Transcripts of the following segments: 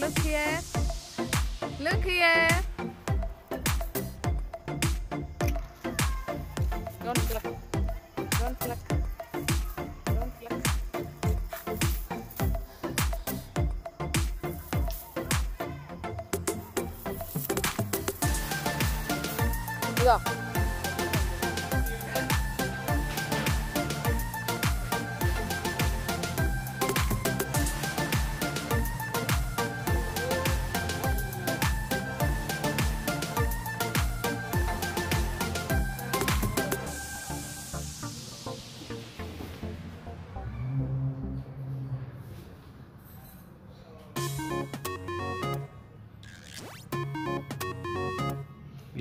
Look here. Look here. Don't. Don't. Don't pluck.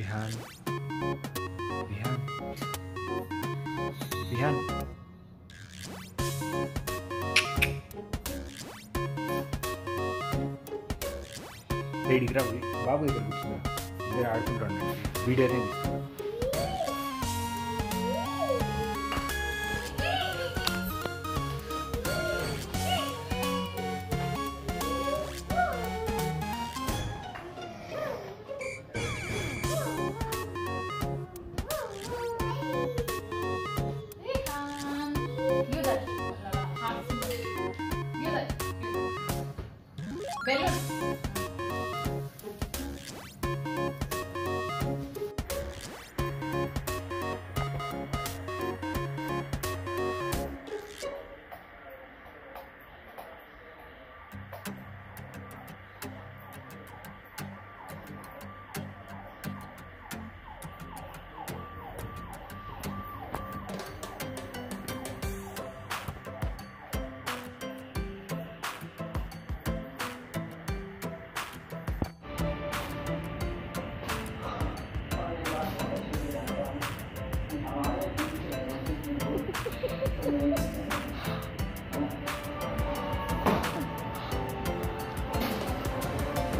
Rihan. Rihan. Rihan. Hey, Digra, Babu is a good singer. There are some tournaments. Video rings. Velo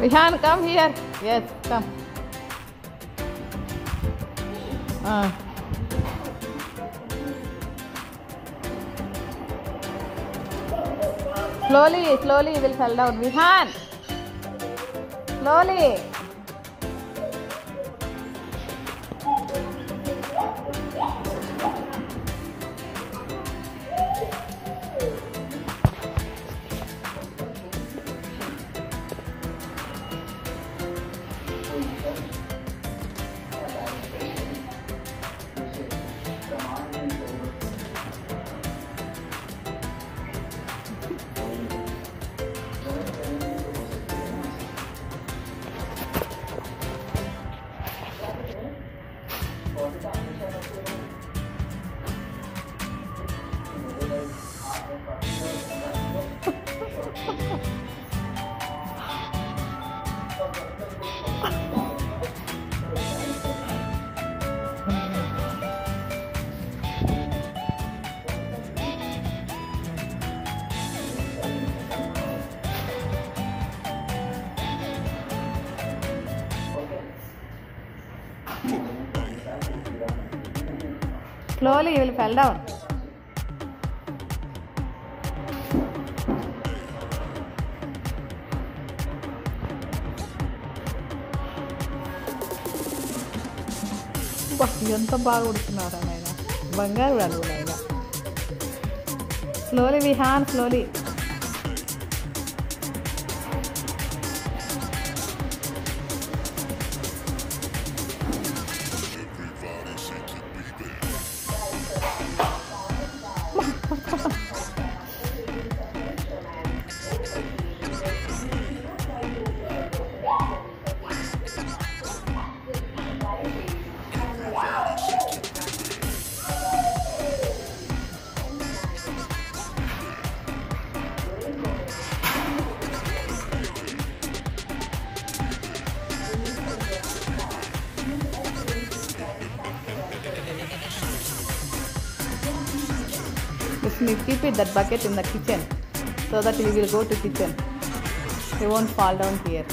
Vihan, come here. Yes, come. Ah. Slowly, slowly you will fall down. Vihan! Slowly. Slowly you will fall down. అబ్బా, ఎంత బాగా ఉడుతున్నారా నాయన బంగారు అడుగు నాయన slowly Vihaan slowly Just keep it that bucket in the kitchen so that we will go to kitchen. We won't fall down here.